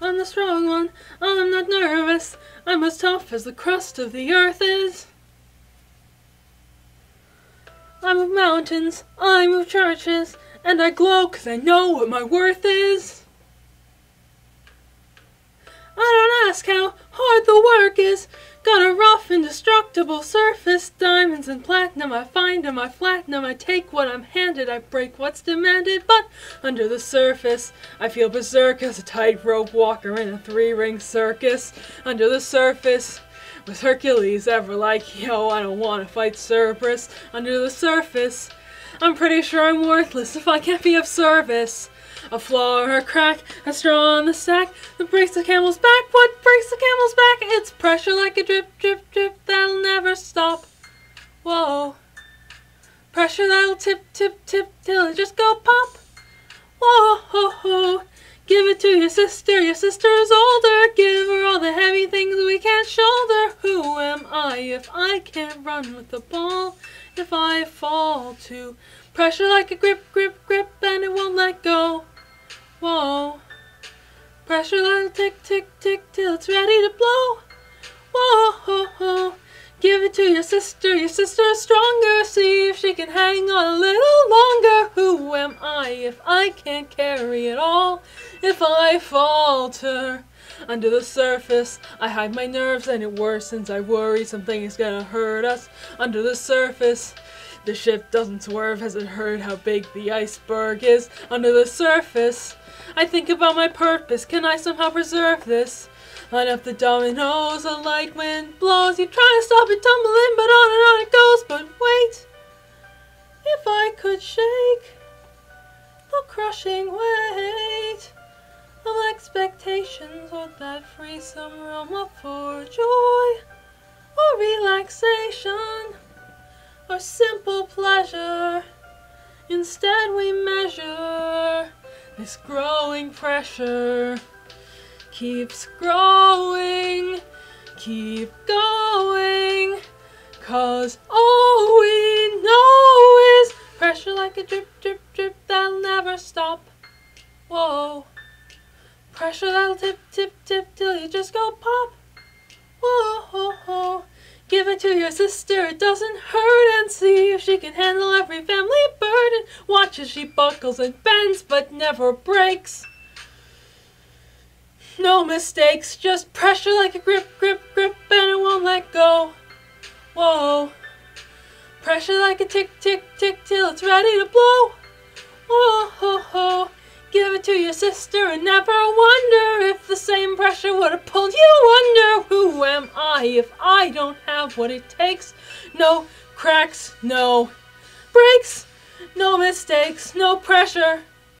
I'm the strong one. I'm not nervous. I'm as tough as the crust of the earth is. I move mountains, I move churches, and I glow 'cause I know what my worth is. I don't ask how hard the work is. Got a indestructible surface. Diamonds and platinum, I find 'em, I flatten 'em. I take what I'm handed, I break what's demanded. But under the surface, I feel berserk as a tightrope walker in a three ring circus. Under the surface, was Hercules ever like, yo, I don't want to fight Cerberus? Under the surface, I'm pretty sure I'm worthless if I can't be of service. A flaw or a crack, a straw on the sack that breaks the camel's back. What breaks the camel's back? It's pressure like a drip, drip, drip that'll never stop. Whoa. Pressure that'll tip, tip, tip till it just go pop. Whoa, ho, ho. Give it to your sister, your sister is older. Give her all the heavy things we can't shoulder. Who am I if I can't run with the ball? If I fall to pressure like a grip, grip, grip, and it won't let go. Whoa. Pressure that'll tick, tick, tick till it's ready to blow. Whoa, ho, ho. Give it to your sister, your sister is stronger. See if she can hang on a little longer. Who am I if I can't carry it all? If I falter under the surface, I hide my nerves and it worsens. I worry something is gonna hurt us under the surface. The ship doesn't swerve, has it heard how big the iceberg is under the surface? I think about my purpose, can I somehow preserve this? Line up the dominoes, a light wind blows. You try to stop it tumbling, but on and on it goes. But wait, if I could shake the crushing weight of expectations, would that free some room up for joy or relaxation or simple pleasure? Instead, we measure this growing pressure keeps growing, keep going, cause all we know is pressure like a drip, drip, drip that'll never stop. Whoa, pressure that'll tip, tip, tip till you just go pop. Whoa, ho, ho. Give it to your sister, it doesn't hurt, and see if she can handle every family burden. Watch as she buckles and bends, but never breaks. No mistakes, just pressure like a grip, grip, grip, and it won't let go. Whoa. Pressure like a tick, tick, tick till it's ready to blow. Whoa, ho, ho. Give it to your sister and never wonder if the same pressure would have pulled you under. Who am I if I don't have what it takes? No cracks, no breaks, no mistakes, no pressure.